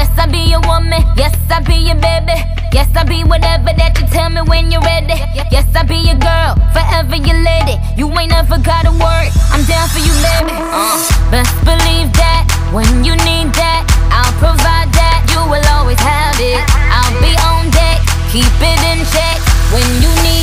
Yes, I be your woman. Yes, I be your baby. Yes, I be whatever that you tell me when you're ready. Yes, I be your girl, forever your lady. You ain't never gotta work. I'm down for you, baby. Uh, best believe that when you need that, I'll provide that. You will always have it. I'll be on deck, keep it in check when you need.